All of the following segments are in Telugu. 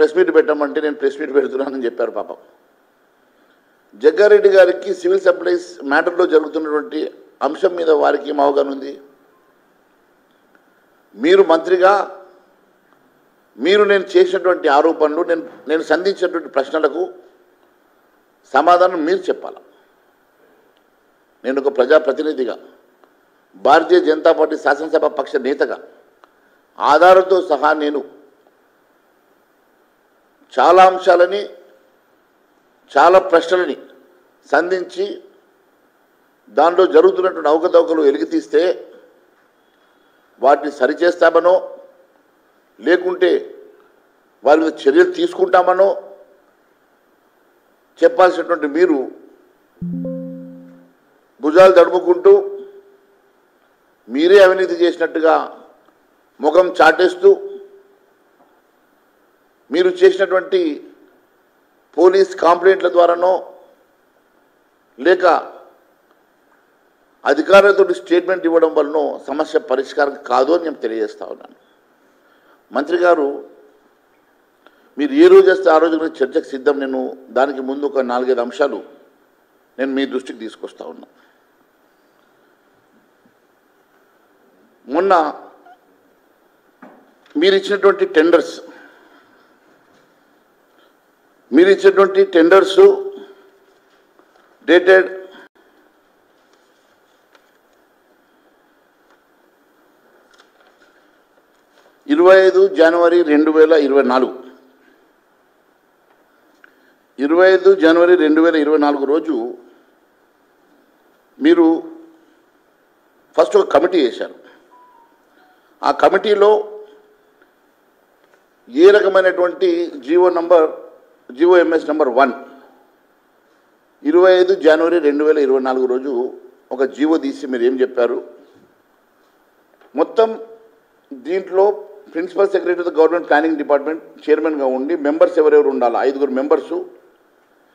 ప్రెస్ మీట్ పెట్టమంటే నేను ప్రెస్ మీట్ పెడుతున్నానని చెప్పారు పాపం. జగ్గారెడ్డి గారికి సివిల్ సప్లైస్ మ్యాటర్లో జరుగుతున్నటువంటి అంశం మీద వారికి ఏం ఉంది? మీరు మంత్రిగా మీరు నేను చేసినటువంటి ఆరోపణలు నేను నేను సంధించినటువంటి ప్రశ్నలకు సమాధానం మీరు చెప్పాలి. నేను ఒక ప్రజాప్రతినిధిగా భారతీయ జనతా పార్టీ శాసనసభ పక్ష నేతగా ఆధారంతో సహా నేను చాలా అంశాలని చాలా ప్రశ్నలని సంధించి దానిలో జరుగుతున్నటువంటి అవకతవకలు వెలికితీస్తే వాటిని సరిచేస్తామనో లేకుంటే వాళ్ళ మీద చర్యలు తీసుకుంటామనో చెప్పాల్సినటువంటి మీరు భుజాలు తడుముకుంటూ మీరే అవినీతి చేసినట్టుగా ముఖం చాటేస్తూ మీరు చేసినటువంటి పోలీస్ కంప్లైంట్ల ద్వారానో లేక అధికారులతో స్టేట్మెంట్ ఇవ్వడం వలన సమస్య పరిష్కారం కాదు అని నేను తెలియజేస్తా ఉన్నాను. మంత్రి గారు మీరు ఏ రోజు వస్తే ఆ రోజు గురించి చర్చకు సిద్ధం. నేను దానికి ముందు ఒక నాలుగైదు అంశాలు నేను మీ దృష్టికి తీసుకొస్తా ఉన్నా. మొన్న మీరు ఇచ్చినటువంటి టెండర్స్ మీరు ఇచ్చినటువంటి టెండర్స్ డేటెడ్ ఇరవై ఐదు జనవరి రెండు వేల ఇరవై నాలుగు. ఇరవై ఐదు జనవరి రెండు వేల ఇరవై నాలుగు రోజు మీరు ఫస్ట్ ఒక కమిటీ వేశారు ఆ కమిటీలో ఏ రకమైనటువంటి GO number GOMS MS one. ఇరవై ఐదు జనవరి రెండు వేల ఇరవై నాలుగు రోజు ఒక జీవో తీసి మీరు ఏం చెప్పారు? మొత్తం దీంట్లో principal secretary of government planning department చైర్మన్గా ఉండి మెంబర్స్ ఎవరెవరు ఉండాలి? ఐదుగురు మెంబర్సు.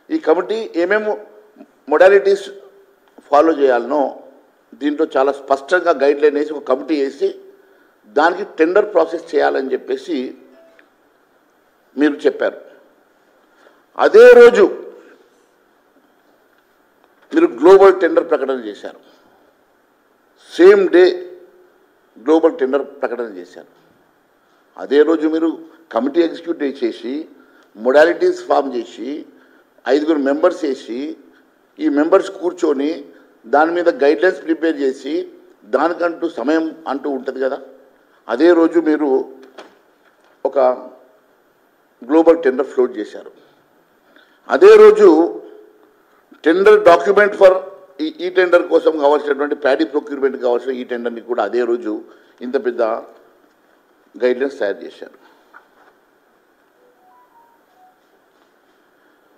ఈ కమిటీ ఏమేమి మొడాలిటీస్ ఫాలో చేయాలనో దీంట్లో చాలా స్పష్టంగా గైడ్ లైన్ వేసి ఒక కమిటీ వేసి దానికి టెండర్ ప్రాసెస్ చేయాలని చెప్పేసి మీరు చెప్పారు. అదే రోజు మీరు గ్లోబల్ టెండర్ ప్రకటన చేశారు. సేమ్ డే గ్లోబల్ టెండర్ ప్రకటన చేశారు. అదే రోజు మీరు కమిటీ ఎగ్జిక్యూటివ్ చేసి మొడాలిటీస్ ఫామ్ చేసి ఐదుగురు మెంబర్స్ వేసి ఈ మెంబర్స్ కూర్చొని దాని మీద గైడ్లైన్స్ ప్రిపేర్ చేసి దానికంటూ సమయం అంటూ ఉంటుంది కదా. అదే రోజు మీరు ఒక గ్లోబల్ టెండర్ ఫ్లోట్ చేశారు. అదే రోజు టెండర్ డాక్యుమెంట్ ఫర్ ఈ ఈ టెండర్ కోసం కావాల్సినటువంటి ప్యాడీ ప్రొక్యూర్మెంట్ కావాల్సిన ఈ టెండర్ని కూడా అదే రోజు ఇంత పెద్ద గైడ్లైన్స్ తయారు చేశారు.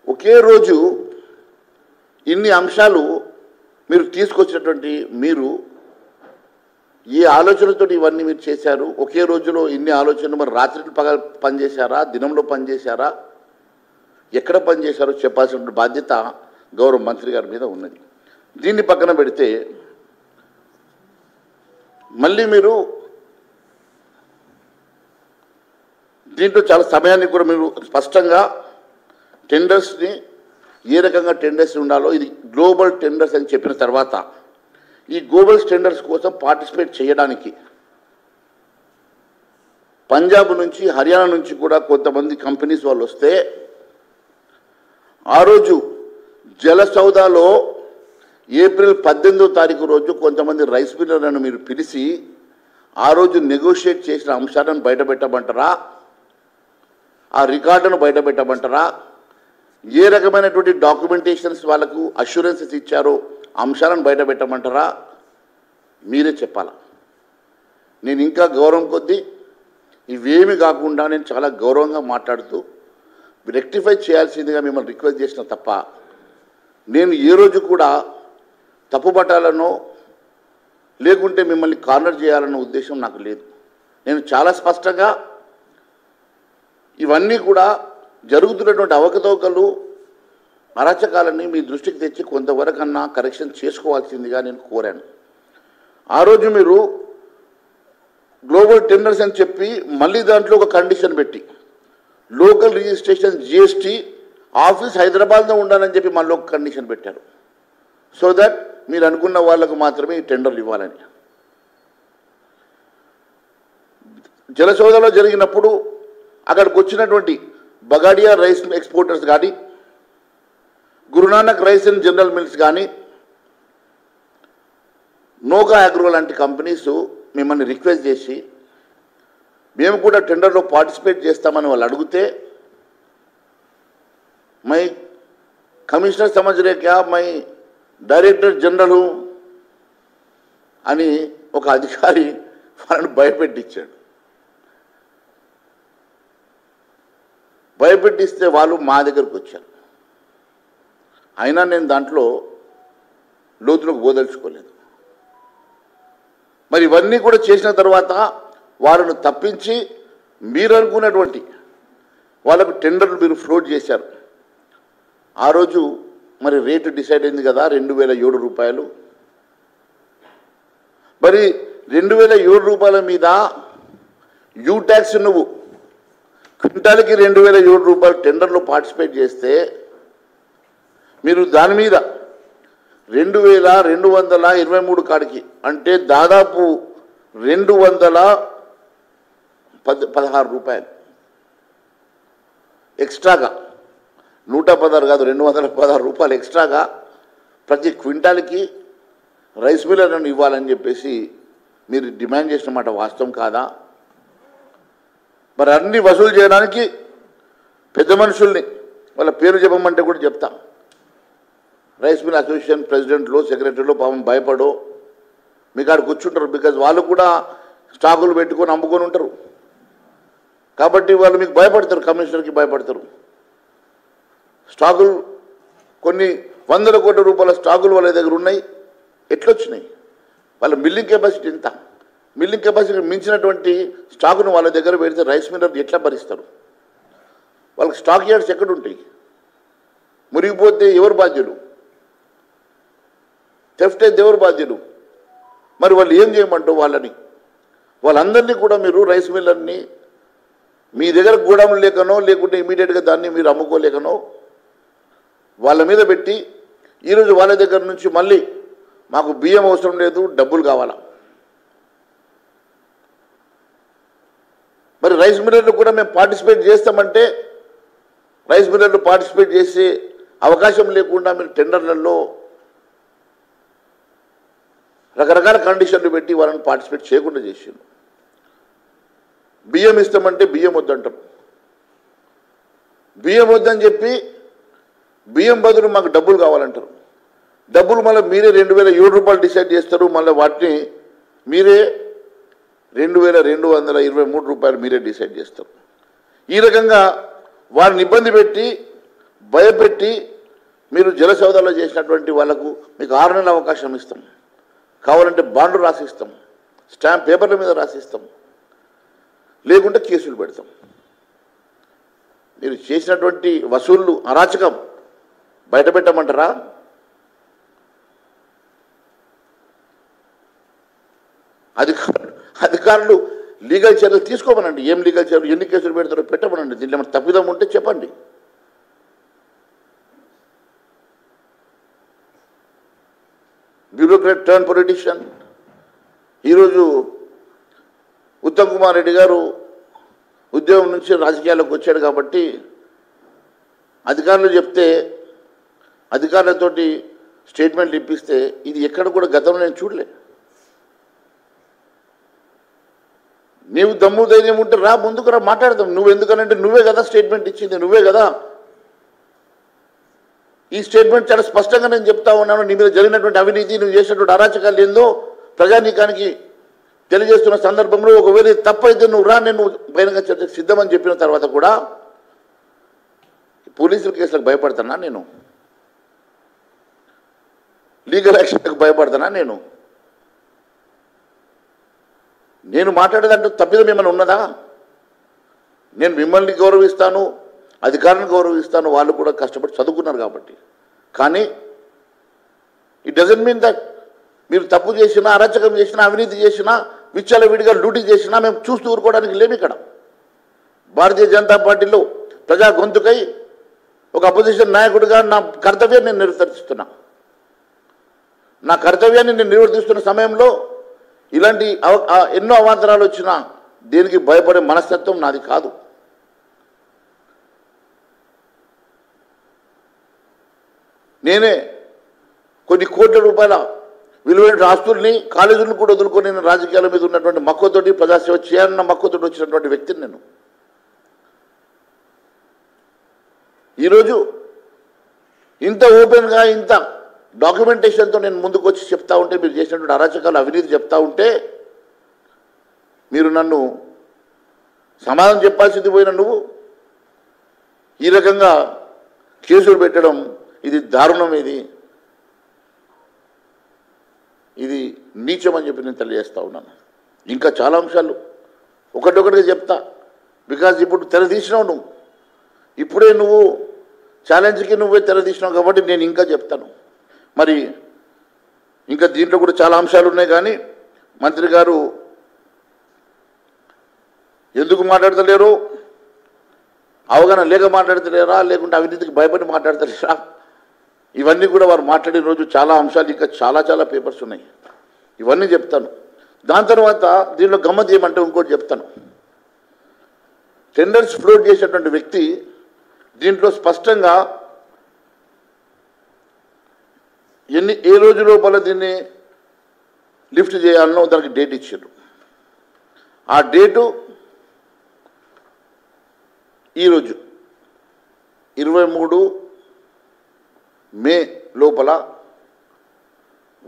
ఒకే రోజు ఇన్ని అంశాలు మీరు తీసుకొచ్చినటువంటి మీరు ఏ ఆలోచనతో ఇవన్నీ మీరు చేశారు? ఒకే రోజులో ఇన్ని ఆలోచనలు మరి రాత్రి పగ పనిచేశారా? దినంలో పనిచేశారా? ఎక్కడ పనిచేశారో చెప్పాల్సిన బాధ్యత గౌరవ మంత్రి గారి మీద ఉన్నది. దీన్ని పక్కన పెడితే మళ్ళీ మీరు దీంట్లో చాలా సమయాన్ని కూడా మీరు స్పష్టంగా టెండర్స్ని ఏ రకంగా టెండర్స్ ఉండాలో ఇది గ్లోబల్ టెండర్స్ అని చెప్పిన తర్వాత ఈ గ్లోబల్ టెండర్స్ కోసం పార్టిసిపేట్ చేయడానికి పంజాబ్ నుంచి హర్యానా నుంచి కూడా కొంతమంది కంపెనీస్ వాళ్ళు వస్తే ఆ రోజు జల సౌదాలో ఏప్రిల్ పద్దెనిమిదో తారీఖు రోజు కొంతమంది రైస్ మిల్లర్లను మీరు పిలిచి ఆ రోజు నెగోషియేట్ చేసిన అంశాలను బయటపెట్టమంటారా? ఆ రికార్డును బయటపెట్టమంటారా? ఏ రకమైనటువంటి డాక్యుమెంటేషన్స్ వాళ్ళకు అష్యూరెన్సెస్ ఇచ్చారో అంశాలను బయటపెట్టమంటారా? మీరే చెప్పాలా? నేను ఇంకా గౌరవం కొద్దీ ఇవేమి కాకుండా నేను చాలా గౌరవంగా మాట్లాడుతూ రెక్టిఫై చేయాల్సిందిగా మిమ్మల్ని రిక్వెస్ట్ చేసిన తప్ప నేను ఏ రోజు కూడా తప్పుపట్టాలనో లేకుంటే మిమ్మల్ని కార్నర్ చేయాలన్న ఉద్దేశం నాకు లేదు. నేను చాలా స్పష్టంగా ఇవన్నీ కూడా జరుగుతున్నటువంటి అవకతవకలు అరాచకాలని మీ దృష్టికి తెచ్చి కొంతవరకన్నా కరెక్షన్ చేసుకోవాల్సిందిగా నేను కోరాను. ఆ రోజు మీరు గ్లోబల్ టెండర్స్ అని చెప్పి మళ్ళీ దాంట్లో ఒక కండిషన్ పెట్టి లోకల్ రిజిస్ట్రేషన్ జిఎస్టీ ఆఫీస్ హైదరాబాద్లో ఉండాలని చెప్పి మళ్ళీ కండిషన్ పెట్టారు. సో దట్ మీరు అనుకున్న వాళ్ళకు మాత్రమే ఈ టెండర్లు ఇవ్వాలని. జలసోదలో జరిగినప్పుడు అక్కడికి వచ్చినటువంటి బగాడియా రైస్ ఎక్స్పోర్టర్స్ కానీ Gurunanak rice and general mills కానీ నోకా అగ్రో లాంటి కంపెనీస్ మిమ్మల్ని రిక్వెస్ట్ చేసి మేము కూడా టెండర్లో పార్టిసిపేట్ చేస్తామని వాళ్ళు అడిగితే మై కమిషనర్ సమజ్ రే మై డైరెక్టర్ జనరల్ అని ఒక అధికారి వాళ్ళని భయపెట్టించాడు. భయపెట్టిస్తే వాళ్ళు మా దగ్గరకు వచ్చారు. అయినా నేను దాంట్లో లోతులకు పోదలుచుకోలేదు. మరి ఇవన్నీ కూడా చేసిన తర్వాత వారిని తప్పించి మీరు అనుకున్నటువంటి వాళ్ళకు టెండర్లు మీరు ఫ్లోట్ చేశారు. ఆ రోజు మరి రేటు డిసైడ్ అయింది కదా రెండు వేల ఏడు రూపాయలు. మరి రెండు వేల ఏడు రూపాయల మీద యూ ట్యాక్స్ నువ్వు క్వింటాల్కి రెండు వేల ఏడు రూపాయలు టెండర్లో పార్టిసిపేట్ చేస్తే మీరు దాని మీద రెండు వేల రెండు వందల ఇరవై మూడు కాడికి అంటే దాదాపు రెండు వందల పద్ పదహారు రూపాయలు. ఎక్స్ట్రాగా. నూట పదహారు కాదు రెండు వందల పదహారు రూపాయలు ఎక్స్ట్రాగా ప్రతి క్వింటాల్కి రైస్ మిల్లర్లను ఇవ్వాలని చెప్పేసి మీరు డిమాండ్ చేసిన మాట వాస్తవం కాదా? మరి అన్ని వసూలు చేయడానికి పెద్ద మనుషుల్ని వాళ్ళ పేరు చెప్పమంటే కూడా చెప్తాం. రైస్ మిల్ అసోసియేషన్ ప్రెసిడెంట్లు సెక్రటరీలు పాపం భయపడో మీకు ఆడ కూర్చుంటారు బికాజ్ వాళ్ళు కూడా స్టాకులు పెట్టుకొని అమ్ముకొని ఉంటారు. కాబట్టి వాళ్ళు మీకు భయపడతారు కమిషనర్కి భయపడతారు. స్టాకులు కొన్ని వందల కోట్ల రూపాయల స్టాకులు వాళ్ళ దగ్గర ఉన్నాయి. ఎట్లొచ్చినాయి? వాళ్ళ మిల్లింగ్ కెపాసిటీ ఎంత? మిల్లింగ్ కెపాసిటీ మించినటువంటి స్టాకును వాళ్ళ దగ్గర పెడితే రైస్ మిల్లర్ ఎట్లా భరిస్తారు? వాళ్ళకి స్టాక్ యార్డ్స్ ఎక్కడుంటాయి? మురిగిపోతే ఎవరు బాధ్యులు? థెఫ్ట్ అయితే ఎవరు బాధ్యులు? మరి వాళ్ళు ఏం చేయమంటారు వాళ్ళని? వాళ్ళందరినీ కూడా మీరు రైస్ మిల్లర్ని మీ దగ్గర గూడెం లేకనో లేకుంటే ఇమీడియట్గా దాన్ని మీరు అమ్ముకోలేకనో వాళ్ళ మీద పెట్టి ఈరోజు వాళ్ళ దగ్గర నుంచి మళ్ళీ మాకు బియ్యం అవసరం లేదు డబ్బులు కావాలా? మరి రైస్ మిల్లర్లు కూడా మేము పార్టిసిపేట్ చేస్తామంటే రైస్ మిల్లర్లు పార్టిసిపేట్ చేసే అవకాశం లేకుండా మీరు టెండర్లలో రకరకాల కండిషన్లు పెట్టి వాళ్ళని పార్టిసిపేట్ చేయకుండా చేసిండు బియ్యం ఇస్తామంటే బియ్యం వద్దంటాం. బియ్యం వద్దని చెప్పి బియ్యం బదులు మాకు డబ్బులు కావాలంటారు. డబ్బులు మళ్ళీ మీరే రెండు వేల ఏడు రూపాయలు డిసైడ్ చేస్తారు మళ్ళీ వాటిని మీరే రెండు వేల రెండు వందల ఇరవై మూడు రూపాయలు మీరే డిసైడ్ చేస్తారు. ఈ రకంగా వారిని ఇబ్బంది పెట్టి భయపెట్టి మీరు జల సౌదాలో చేసినటువంటి వాళ్ళకు మీకు ఆరు నెలల అవకాశం ఇస్తాం. కావాలంటే బాండ్లు రాసిస్తాం. స్టాంప్ పేపర్ల మీద రాసిస్తాం. లేకుంటే కేసులు పెడతాం. మీరు చేసినటువంటి వసూళ్ళు అరాచకం. బయట పెట్టమంటారా? అధికారులు అధికారులు లీగల్ చర్యలు తీసుకోమనండి. ఏం లీగల్ చర్యలు ఎన్ని కేసులు పెడతారో పెట్టమనండి. దీంట్లో ఏమైనా తప్పిదం ఉంటే చెప్పండి. Bureaucrat turn politician. ఈరోజు ఉత్తమ్ కుమార్ రెడ్డి గారు ఉద్యోగం నుంచి రాజకీయాల్లోకి వచ్చాడు కాబట్టి అధికారులు చెప్తే అధికారులతోటి స్టేట్మెంట్ ఇప్పిస్తే ఇది ఎక్కడ కూడా గతంలో నేను చూడలే. నీవు దమ్ము ధైర్యం ఉంటే రా ముందుకు రా మాట్లాడదాం. నువ్వు ఎందుకనంటే నువ్వే కదా స్టేట్మెంట్ ఇచ్చింది నువ్వే కదా. ఈ స్టేట్మెంట్ చాలా స్పష్టంగా నేను చెప్తా ఉన్నాను. నీ మీద జరిగినటువంటి అవినీతి నువ్వు చేసినటువంటి అరాచకాలు ఏందో ప్రజానీకానికి తెలియజేస్తున్న సందర్భంలో ఒకవేళ తప్పైతే నువ్వు రా నేను బహిరంగ చర్చకు సిద్ధమని చెప్పిన తర్వాత కూడా పోలీసుల కేసులకు భయపడుతున్నా నేను? లీగల్ యాక్షన్లకు భయపడుతున్నా నేను? నేను మాట్లాడేదంటే తప్పిదం ఏమైనా ఉన్నదా? నేను మిమ్మల్ని గౌరవిస్తాను అధికారులను గౌరవిస్తాను వాళ్ళు కూడా కష్టపడి చదువుకున్నారు కాబట్టి. కానీ ఇట్ డజంట్ మీన్ దట్ మీరు తప్పు చేసినా అరాచకం చేసినా అవినీతి చేసినా విచ్చలవిడిగా లూటీ చేసినా మేము చూస్తూ ఊరుకోవడానికి లేము ఇక్కడ. భారతీయ జనతా పార్టీలో ప్రజా గొంతుకై ఒక అపోజిషన్ నాయకుడిగా నా కర్తవ్యాన్ని నేను నిర్వర్తిస్తున్నా. నా కర్తవ్యాన్ని నేను నిర్వర్తిస్తున్న సమయంలో ఇలాంటి అవ- ఎన్నో అవాంతరాలు వచ్చినా దేనికి భయపడే మనస్తత్వం నాది కాదు. నేనే కొన్ని కోట్ల రూపాయల విలువైన ఆస్తుల్ని కాలేజీలను కూడా వదులుకొని నేను రాజకీయాల మీద ఉన్నటువంటి మక్కువతోటి ప్రజాసేవ చేయాలన్న మక్కువతోటి వచ్చినటువంటి వ్యక్తిని నేను. ఈరోజు ఇంత ఓపెన్గా ఇంత డాక్యుమెంటేషన్తో నేను ముందుకు వచ్చి చెప్తా ఉంటే మీరు చేసినటువంటి అరాచకాలు అవినీతి చెప్తా ఉంటే మీరు నన్ను సమాధానం చెప్పాల్సింది పోయిన నువ్వు. ఈ రకంగా కేసులు పెట్టడం ఇది దారుణం ఇది ఇది నీచం అని చెప్పి నేను తెలియజేస్తా ఉన్నాను. ఇంకా చాలా అంశాలు. ఒకటొకటిగా చెప్తా. బికాజ్ ఇప్పుడు తెరదీసినావు నువ్వు. ఇప్పుడే నువ్వు ఛాలెంజ్కి నువ్వే తెరదీసినావు కాబట్టి నేను ఇంకా చెప్తాను. మరి ఇంకా దీంట్లో కూడా చాలా అంశాలు ఉన్నాయి కానీ మంత్రి గారు ఎందుకు మాట్లాడతలేరు? అవగాహన లేక మాట్లాడతలేరా? లేకుంటే అవినీతికి భయపడి మాట్లాడతలేరా? ఇవన్నీ కూడా వారు మాట్లాడిన రోజు చాలా అంశాలు ఇంకా చాలా చాలా పేపర్స్ ఉన్నాయి. ఇవన్నీ చెప్తాను. దాని తర్వాత దీనిలో గమ్మత్ ఏమంటే ఇంకోటి చెప్తాను. టెండర్స్ ఫ్లోట్ చేసేటువంటి వ్యక్తి దీంట్లో స్పష్టంగా ఎన్ని ఏ రోజు లోపల దీన్ని లిఫ్ట్ చేయాలనో దానికి డేట్ ఇచ్చారు. ఆ డేటు ఈరోజు ఇరవై మూడు మే లోపల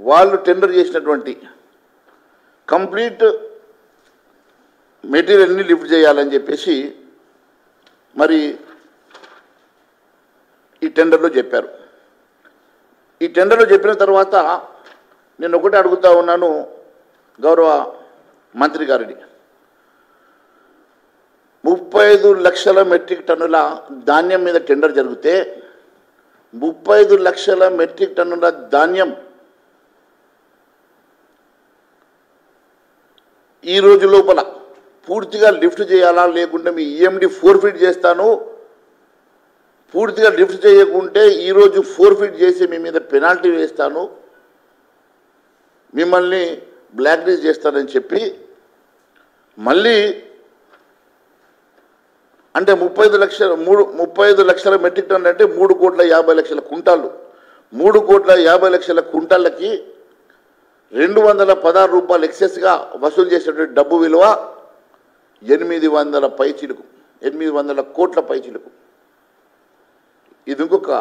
వాళ్ళు టెండర్ చేసినటువంటి కంప్లీట్ మెటీరియల్ని లిఫ్ట్ చేయాలని చెప్పేసి మరి ఈ టెండర్లో చెప్పారు. ఈ టెండర్లో చెప్పిన తర్వాత నేను ఒకటి అడుగుతా ఉన్నాను గౌరవ మంత్రి గారిని. ముప్పై ఐదు లక్షల మెట్రిక్ టన్నుల ధాన్యం మీద టెండర్ జరిగితే ముప్పై ఐదు లక్షల మెట్రిక్ టన్నుల ధాన్యం. ఈ రోజు లోపల పూర్తిగా లిఫ్ట్ చేయాలా లేకుంటే మీ ఈఎండి ఫోర్ఫిట్ చేస్తాను? పూర్తిగా లిఫ్ట్ చేయకుంటే ఈరోజు ఫోర్ఫిట్ చేసి మీ మీద పెనాల్టీ వేస్తాను. మిమ్మల్ని బ్లాక్లిస్ట్ చేస్తానని చెప్పి మళ్ళీ అంటే ముప్పై ఐదు లక్షల మూడు ముప్పై ఐదు లక్షల మెట్రిక్ టన్ అంటే మూడు కోట్ల యాభై లక్షల కుంటాలు మూడు కోట్ల యాభై లక్షల కుంటాలకి రెండు వందల పదహారు రూపాయలు ఎక్సెస్గా వసూలు చేసేటువంటి డబ్బు విలువ ఎనిమిది వందల పైచిలుకు ఎనిమిది వందల కోట్ల పైచిలుకు. ఇది ఇంకొక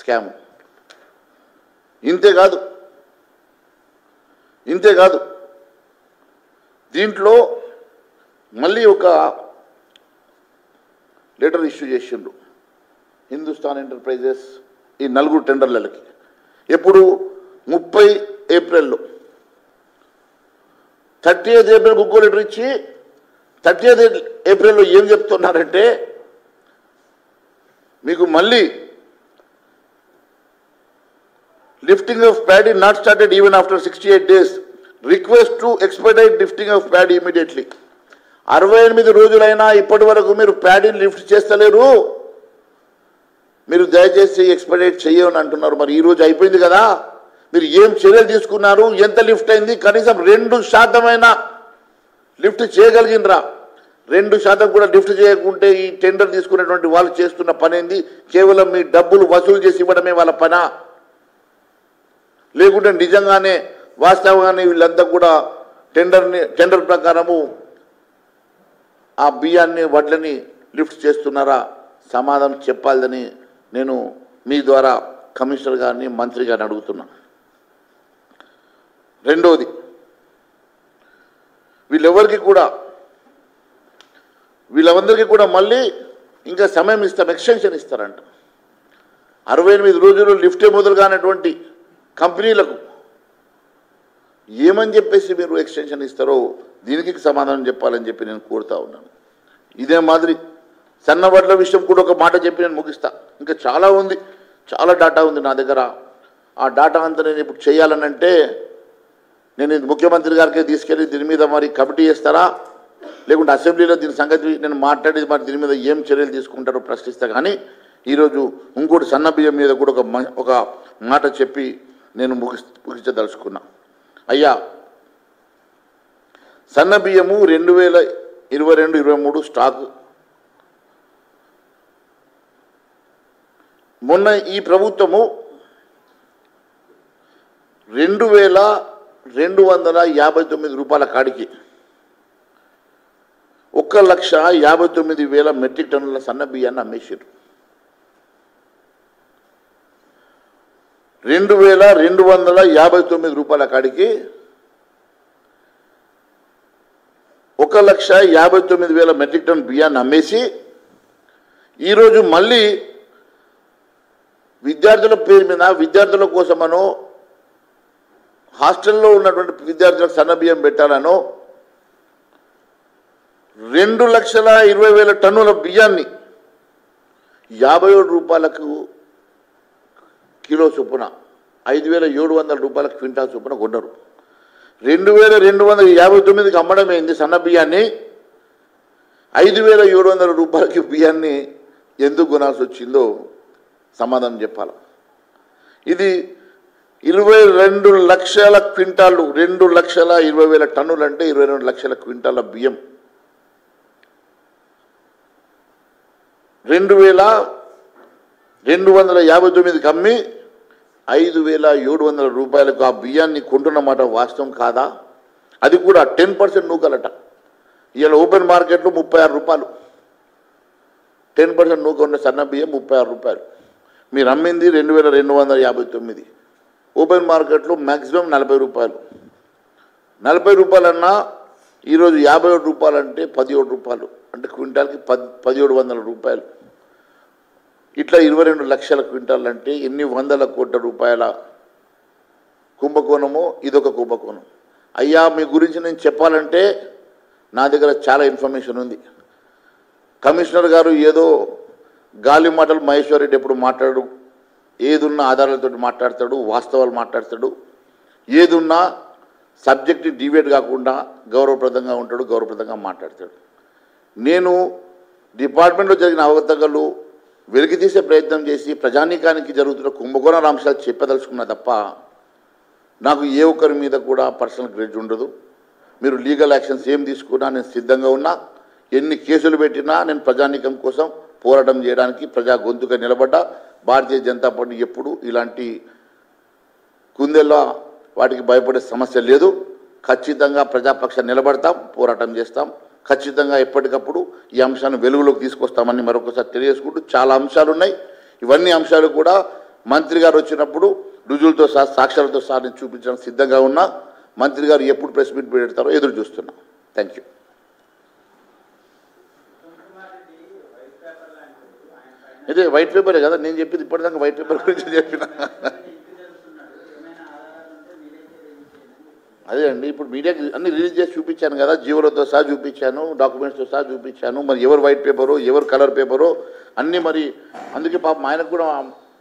స్కామ్. ఇంతేకాదు ఇంతేకాదు దీంట్లో మళ్ళీ ఒక లెటర్ ఇష్యూ చేసిండ్రు. హిందుస్థాన్ ఎంటర్ప్రైజెస్ ఈ నలుగురు టెండర్లకి. ఎప్పుడు? ముప్పై ఏప్రిల్లో. థర్టీ ఎయిత్ ఏప్రిల్ ఇంకో లెటర్ ఇచ్చి థర్టీ ఎయిత్ ఏప్రిల్లో ఏం చెప్తున్నారంటే మీకు మళ్ళీ lifting of paddy not started even after sixty eight days. Request to expedite lifting of paddy immediately. అరవై ఎనిమిది రోజులైనా ఇప్పటి వరకు మీరు ప్యాడీని లిఫ్ట్ చేస్తలేరు. మీరు దయచేసి ఎక్స్పైరేట్ చేయమని అంటున్నారు. మరి ఈరోజు అయిపోయింది కదా. మీరు ఏం చర్యలు తీసుకున్నారు? ఎంత లిఫ్ట్ అయింది? కనీసం రెండు శాతమైన లిఫ్ట్ చేయగలిగినరా? రెండు శాతం కూడా లిఫ్ట్ చేయకుంటే ఈ టెండర్ తీసుకునేటువంటి వాళ్ళు చేస్తున్న పని ఏంది కేవలం మీ డబ్బులు వసూలు చేసి ఇవ్వడమే వాళ్ళ పనా? లేకుంటే నిజంగానే వాస్తవంగానే వీళ్ళంతా కూడా టెండర్ని టెండర్ ప్రకారము ఆ బియ్యాన్ని వడ్లని లిఫ్ట్ చేస్తున్నారా? సమాధానం చెప్పాలని నేను మీ ద్వారా కమిషనర్ గారిని మంత్రి గారిని అడుగుతున్నా. రెండవది వీళ్ళెవరికి కూడా వీళ్ళందరికీ కూడా మళ్ళీ ఇంకా సమయం ఇస్తాం ఎక్స్టెన్షన్ ఇస్తారంట. అరవై ఎనిమిది రోజులు లిఫ్టే మొదలు కానటువంటి కంపెనీలకు ఏమని చెప్పేసి మీరు ఎక్స్టెన్షన్ ఇస్తారో దీనికి సమాధానం చెప్పాలని చెప్పి నేను కోరుతా ఉన్నాను. ఇదే మాదిరి సన్నబడ్ల విషయం కూడా ఒక మాట చెప్పి నేను ముగిస్తా. ఇంకా చాలా ఉంది. చాలా డాటా ఉంది నా దగ్గర. ఆ డాటా అంతా నేను ఇప్పుడు చేయాలనంటే నేను ఇది ముఖ్యమంత్రి గారికి తీసుకెళ్ళి దీని మీద మరి కమిటీ చేస్తారా లేకుంటే అసెంబ్లీలో దీని సంగతి నేను మాట్లాడేది మరి దీని మీద ఏం చర్యలు తీసుకుంటారో ప్రశ్నిస్తా. కానీ ఈరోజు ఇంకోటి సన్న బియ్యం మీద కూడా ఒక ఒక మాట చెప్పి నేను ముగి ముగించదలుచుకున్నా. అయ్యా సన్న బియ్యము రెండు వేల ఇరవై రెండు ఇరవై మూడు స్టాక్. మొన్న ఈ ప్రభుత్వము రెండు వేల రెండు వందల యాభై తొమ్మిది రూపాయల కాడికి ఒక్క లక్ష యాభై తొమ్మిది వేల మెట్రిక్ టన్నుల సన్న బియ్యాన్ని అమ్మేసారు రెండు వేల రెండు వందల యాభై తొమ్మిది రూపాయల కాడికి ఒక లక్ష యాభై తొమ్మిది వేల మెట్రిక్ టన్ బియ్యాన్ని అమ్మేసి ఈరోజు మళ్ళీ విద్యార్థుల పేరు మీద విద్యార్థుల కోసమను హాస్టల్లో ఉన్నటువంటి విద్యార్థులకు సన్న బియ్యం పెట్టాలనో రెండు లక్షల ఇరవై వేల టన్నుల బియ్యాన్ని యాభై ఏడు రూపాయలకు కిలో చొప్పున ఐదు వేల ఏడు వందల రూపాయల క్వింటాల్ చొప్పున కొన్నారు. రెండు వేల రెండు వందల యాభై తొమ్మిదికి అమ్మడం అయింది సన్న బియ్యాన్ని. ఐదు వేల ఏడు వందల రూపాయలకి బియ్యాన్ని ఎందుకు కొనాల్సి వచ్చిందో సమాధానం చెప్పాలి. ఇది ఇరవై రెండు లక్షల క్వింటాలు రెండు లక్షల ఇరవై వేల టన్నులు అంటే ఇరవై రెండు లక్షల క్వింటాల బియ్యం. రెండు వేల రెండు వందల యాభై తొమ్మిదికి అమ్మి ఐదు వేల ఏడు వందల రూపాయలకు ఆ బియ్యాన్ని కొంటున్నమాట వాస్తవం కాదా? అది కూడా టెన్ పర్సెంట్ నూకలట. ఇవాళ ఓపెన్ మార్కెట్లో ముప్పై ఆరు రూపాయలు. టెన్ పర్సెంట్ నూక ఉన్న సన్న బియ్యం ముప్పై ఆరు రూపాయలు. మీరు అమ్మింది రెండు వేల రెండు వందల యాభై తొమ్మిది. ఓపెన్ మార్కెట్లో మ్యాక్సిమం నలభై రూపాయలు. నలభై రూపాయలన్నా ఈరోజు యాభై ఏడు రూపాయలు అంటే పదిహేడు రూపాయలు. అంటే క్వింటాల్కి పది పదిహేడు వందల రూపాయలు. ఇట్లా ఇరవై రెండు లక్షల క్వింటాల్ అంటే ఎన్ని వందల కోట్ల రూపాయల కుంభకోణము ఇదొక కుంభకోణం. అయ్యా మీ గురించి నేను చెప్పాలంటే నా దగ్గర చాలా ఇన్ఫర్మేషన్ ఉంది. కమిషనర్ గారు ఏదో గాలి మాటలు మహేశ్వర్ రెడ్డి ఎప్పుడు మాట్లాడు ఏదున్న ఆధారాలతో మాట్లాడతాడు వాస్తవాలు మాట్లాడతాడు ఏదున్నా సబ్జెక్ట్ డివేట్ కాకుండా గౌరవప్రదంగా ఉంటాడు గౌరవప్రదంగా మాట్లాడతాడు. నేను డిపార్ట్మెంట్లో జరిగిన అవగతలు వెలికితీసే ప్రయత్నం చేసి ప్రజానీకానికి జరుగుతున్న కుంభకోణ అంశాలు చెప్పదలుచుకున్నా తప్ప నాకు ఏ ఒక్కరి మీద కూడా పర్సనల్ గ్రేడ్ ఉండదు. మీరు లీగల్ యాక్షన్స్ ఏం తీసుకున్నా నేను సిద్ధంగా ఉన్నా. ఎన్ని కేసులు పెట్టినా నేను ప్రజానీకం కోసం పోరాటం చేయడానికి ప్రజా గొంతుగా నిలబడ్డా. భారతీయ జనతా పార్టీ ఎప్పుడు ఇలాంటి కుందెల్లో వాటికి భయపడే సమస్య లేదు. ఖచ్చితంగా ప్రజాపక్ష నిలబడతాం పోరాటం చేస్తాం. ఖచ్చితంగా ఎప్పటికప్పుడు ఈ అంశాన్ని వెలుగులోకి తీసుకొస్తామని మరొకసారి తెలియజేసుకుంటూ చాలా అంశాలు ఉన్నాయి ఇవన్నీ అంశాలు కూడా మంత్రి గారు వచ్చినప్పుడు రుజువులతో సహా సాక్ష్యాలతో సహా నేను చూపించడానికి సిద్ధంగా ఉన్నా. మంత్రి గారు ఎప్పుడు ప్రెస్ మీట్ పెడతారో ఎదురు చూస్తున్నా. థ్యాంక్ యూ ఇదే వైట్ పేపరే కదా నేను చెప్పింది ఇప్పటిదాకా వైట్ పేపర్ గురించి చెప్పిన. అదే అండి ఇప్పుడు మీడియాకి అన్ని రిలీజ్ చేసి చూపించాను కదా జీవోలతో సహా చూపించాను డాక్యుమెంట్స్తో సహా చూపించాను మరి ఎవరు వైట్ పేపరు ఎవరు కలర్ పేపరు అన్నీ మరి అందుకే పాపం ఆయనకు కూడా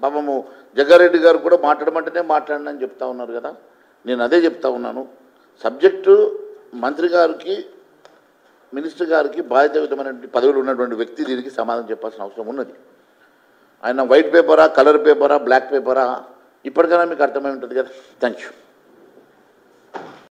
పాపము జగ్గారెడ్డి గారు కూడా మాట్లాడమంటేనే మాట్లాడిన అని చెప్తా ఉన్నారు కదా. నేను అదే చెప్తా ఉన్నాను. సబ్జెక్టు మంత్రి గారికి మినిస్టర్ గారికి బాధ్యతమైనటువంటి పదవులు ఉన్నటువంటి వ్యక్తి దీనికి సమాధానం చెప్పాల్సిన అవసరం ఉన్నది. ఆయన వైట్ పేపరా కలర్ పేపరా బ్లాక్ పేపరా ఇప్పటికైనా మీకు అర్థమై ఉంటుంది కదా. Thank you